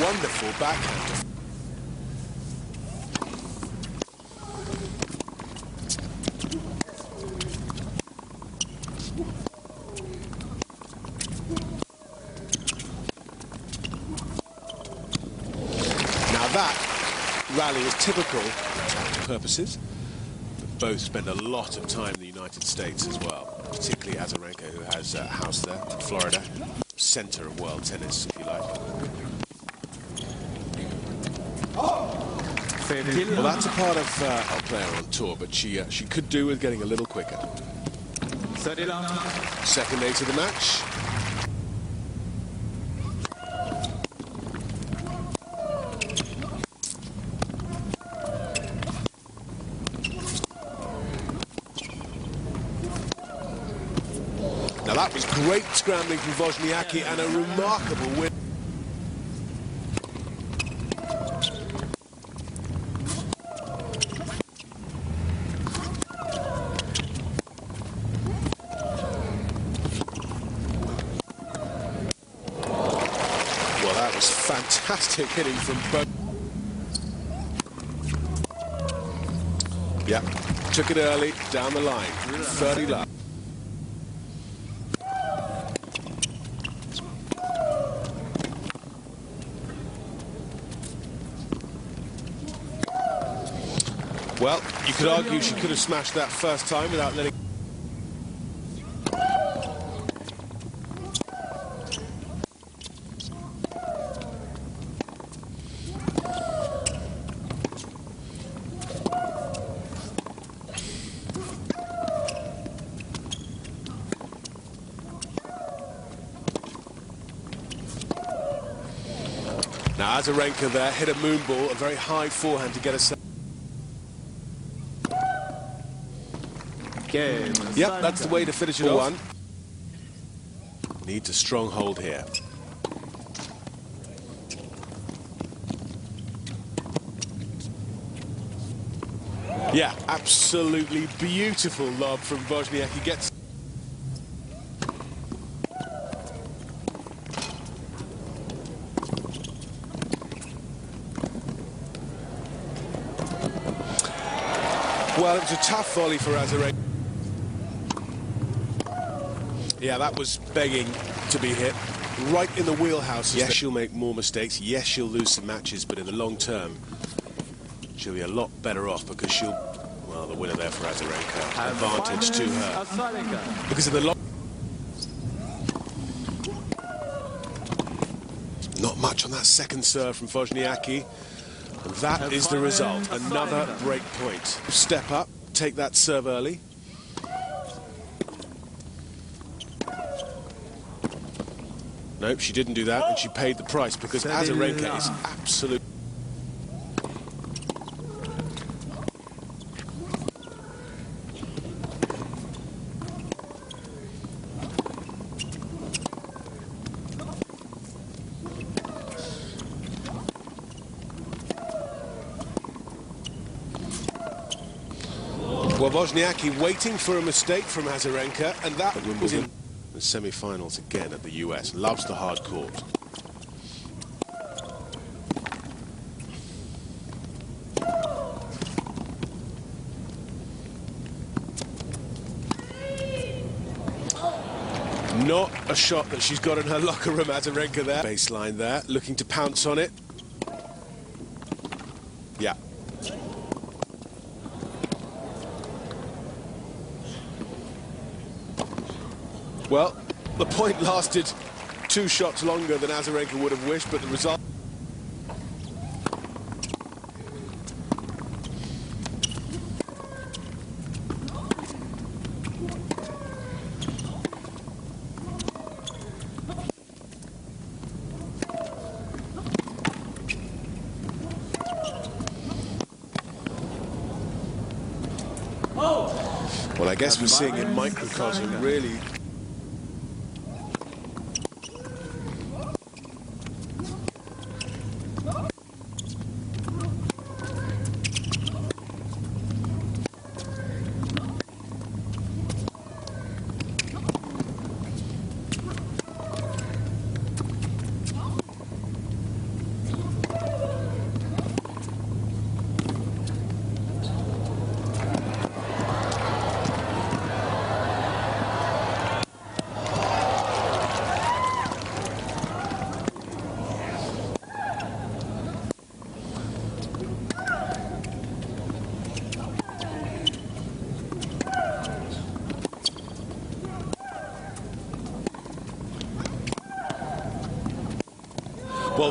wonderful backhand. Now that rally is typical for purposes, both spend a lot of time in the United States as well, particularly Azarenka, who has a house there in Florida, center of world tennis, if you like. Well, that's a part of uh, our player on tour, but she uh, she could do with getting a little quicker. Second day to the match. Now that was great scrambling from Wozniacki and a remarkable win. Well, that was fantastic hitting from both. Yeah, took it early, down the line, 30 love. Well, you could argue she could have smashed that first time without letting... Now, Azarenka there hit a moon ball, a very high forehand to get us. Yep, that's the way to finish it off. one. Needs a strong hold here. Yeah, absolutely beautiful lob from Wozniacki gets Well, it was a tough volley for Azarenka. Yeah, that was begging to be hit. Right in the wheelhouse. Yes, she'll make more mistakes. Yes, she'll lose some matches, but in the long term, she'll be a lot better off because she'll, well, the winner there for Azarenka. Uh, advantage to her. Because in the long... Not much on that second serve from Wozniacki. And that is the result. Another break point. Step up, take that serve early. Nope, she didn't do that, and she paid the price because Azarenka is absolute. Well, Wozniacki waiting for a mistake from Azarenka, and that was in the semi-finals again at the US. Loves the hard court. Not a shot that she's got in her locker room, Azarenka there. Baseline there, looking to pounce on it. Yeah. Well, the point lasted two shots longer than Azarenka would have wished, but the result... Well, I guess we're seeing in microcosm really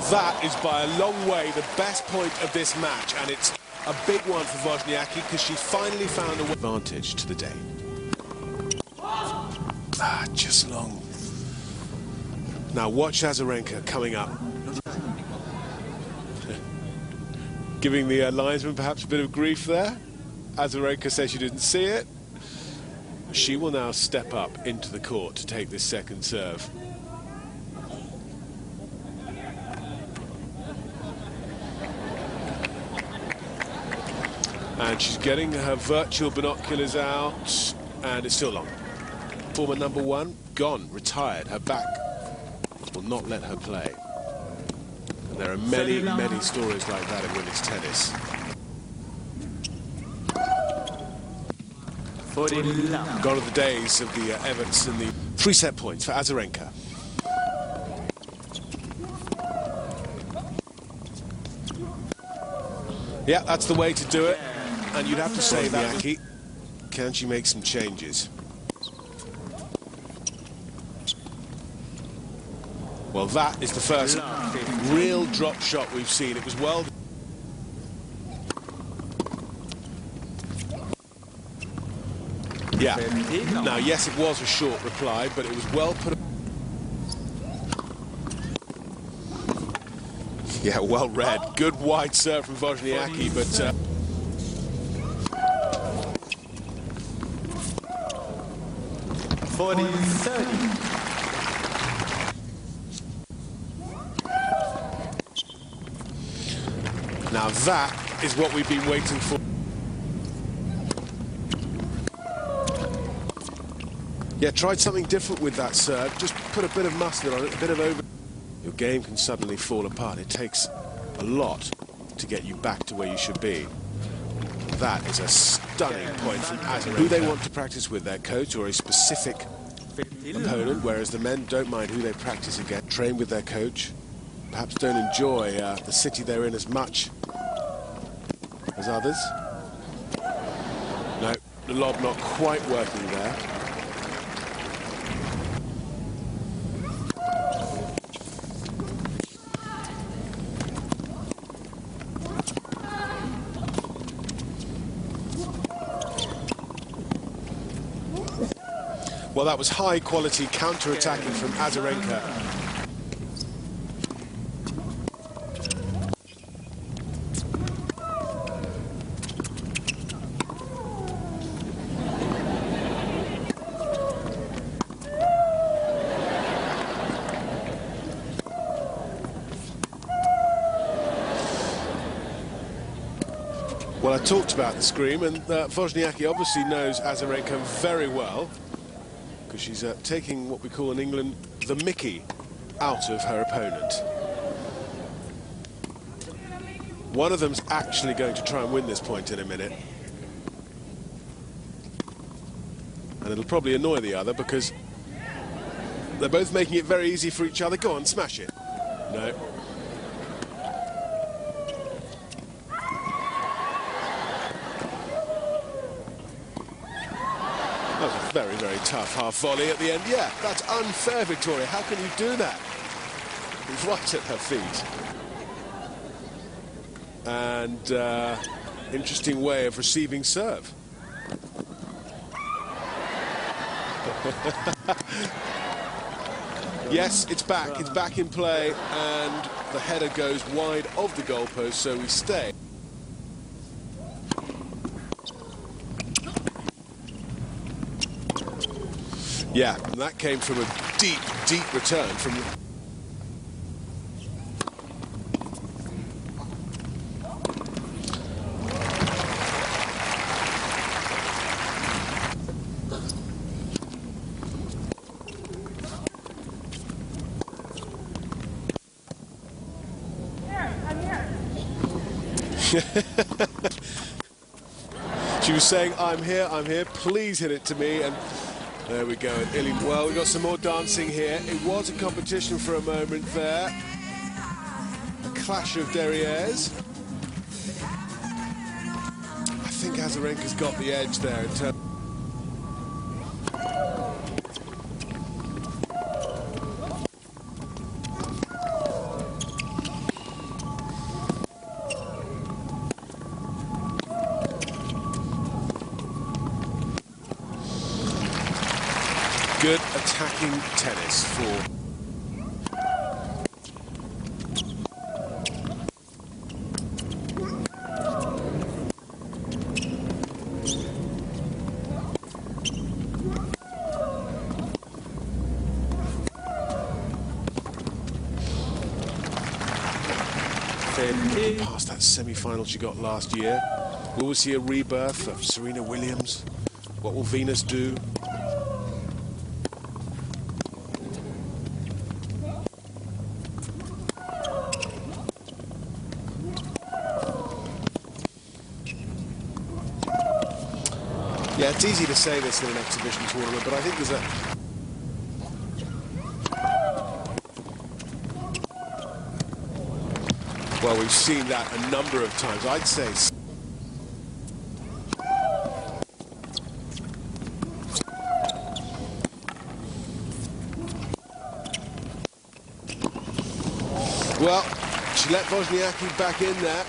that is by a long way the best point of this match, and it's a big one for Wozniacki because she finally found a advantage to the day. Ah, just long. Now watch Azarenka coming up. Giving the uh, linesman perhaps a bit of grief there. Azarenka says she didn't see it. She will now step up into the court to take this second serve. And she's getting her virtual binoculars out, and it's still long. Former number one, gone, retired. Her back will not let her play. And there are many, many stories like that in women's tennis. Gone are the days of the uh, Everts and the three set points for Azarenka. Yeah, that's the way to do it. And you'd have to say that. Can she make some changes? Well, that is the first real drop shot we've seen. It was well... Yeah. Now, yes, it was a short reply, but it was well put... Yeah, well read. Good wide serve from Wozniacki, but... Uh, 40 30. Now that is what we've been waiting for. Yeah, tried something different with that serve. Just put a bit of mustard on it, a bit of over. Your game can suddenly fall apart. It takes a lot to get you back to where you should be. That is a stunning point from Azarenka. Who they want to practice with, their coach or a specific opponent, whereas the men don't mind who they practice against, train with their coach, perhaps don't enjoy uh, the city they're in as much as others. No, the lob not quite working there. Well, that was high-quality counter-attacking from Azarenka. Well, I talked about the scream, and uh, obviously knows Azarenka very well she's uh, taking what we call in England the Mickey out of her opponent. One of them's actually going to try and win this point in a minute. And it'll probably annoy the other because they're both making it very easy for each other. Go on, smash it. No. Very, very tough half volley at the end. Yeah, that's unfair, Victoria. How can you do that? He's Right at her feet. And uh, interesting way of receiving serve. yes, it's back. It's back in play, and the header goes wide of the goalpost, so we stay. Yeah, and that came from a deep, deep return from... she was saying, I'm here, I'm here, please hit it to me. And there we go. Well, we've got some more dancing here. It was a competition for a moment there. A clash of derrieres. I think Azarenka's got the edge there in terms tennis for Past that semi-final she got last year. Will we see a rebirth of Serena Williams? What will Venus do? Yeah, it's easy to say this in an exhibition tournament, but I think there's a Well, we've seen that a number of times. I'd say... Well, she let Wozniacki back in there.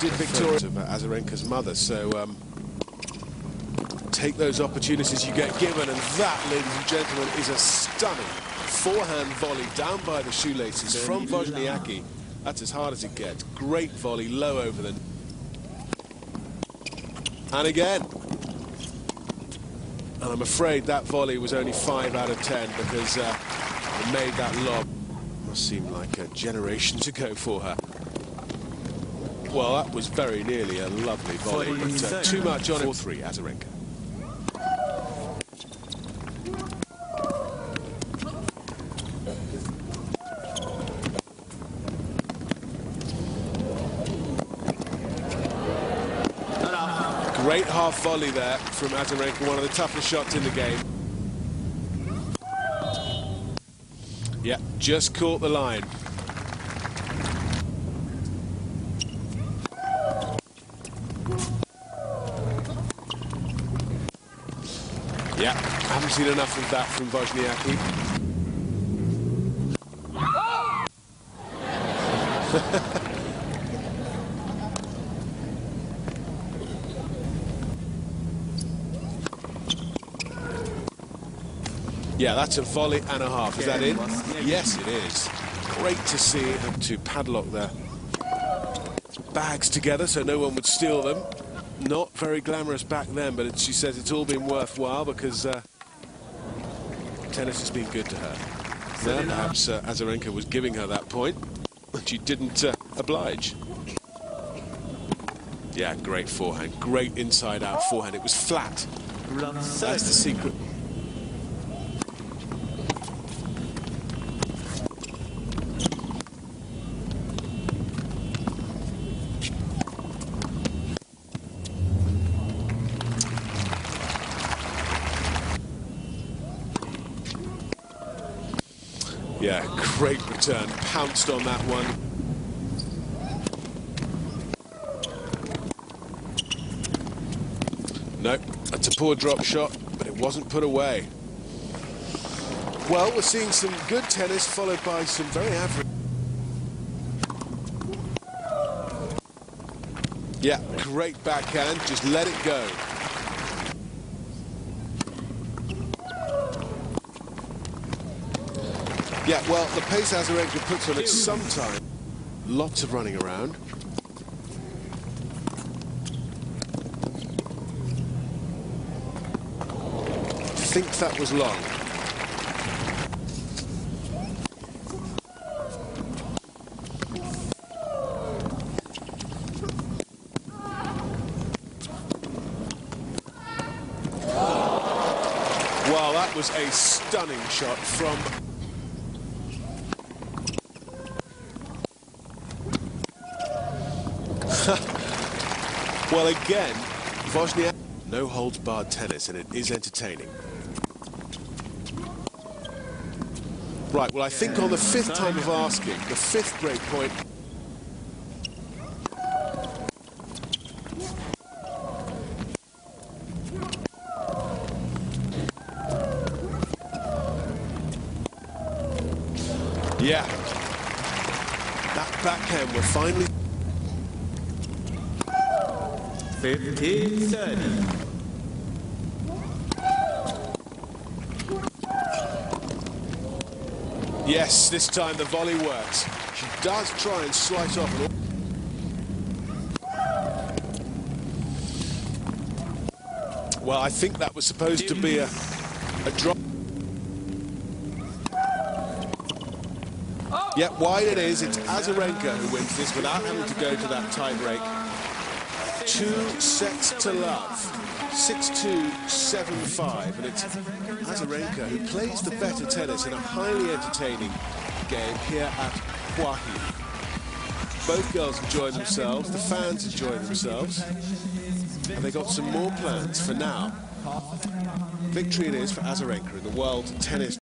Did Victoria Azarenka's mother, so um, take those opportunities you get given, and that, ladies and gentlemen, is a stunning forehand volley down by the shoelaces from Wozniacki. That's as hard as it gets. Great volley, low over the... And again. And I'm afraid that volley was only 5 out of 10 because uh, it made that lob. Must seem like a generation to go for her. Well, that was very nearly a lovely volley, but uh, too much on it. 4-3, Azarenka. Great half volley there from Azarenka, one of the toughest shots in the game. Yeah, just caught the line. Yeah, haven't seen enough of that from Wozniacki. Yeah, that's a volley and a half. Is that in? Yes, it is. Great to see to padlock their bags together so no one would steal them. Not very glamorous back then, but she says it's all been worthwhile because uh, tennis has been good to her. Now, perhaps uh, Azarenka was giving her that point, but she didn't uh, oblige. Yeah, great forehand. Great inside-out forehand. It was flat. That's the secret. Yeah, great return. Pounced on that one. No, that's a poor drop shot, but it wasn't put away. Well, we're seeing some good tennis followed by some very average... Yeah, great backhand. Just let it go. Yeah, well, the pace Azarenka puts on it sometime. Lots of running around. I think that was long. Wow, that was a stunning shot from well, again, Wozniak, no holds barred tennis, and it is entertaining. Right, well, I think on the fifth time of asking, the fifth break point. Yeah. That backhand will finally... 15 30. Yes, this time the volley works. She does try and slice off. Well, I think that was supposed to be a, a drop. Yep, wide it is. It's Azarenka who wins this without having to go to that tie break. Two sets to love. 6-2, 7-5. And it's Azarenka who plays the better tennis in a highly entertaining game here at Hua Hin. Both girls enjoy themselves. The fans enjoy themselves. And they got some more plans for now. Victory it is for Azarenka in the World Tennis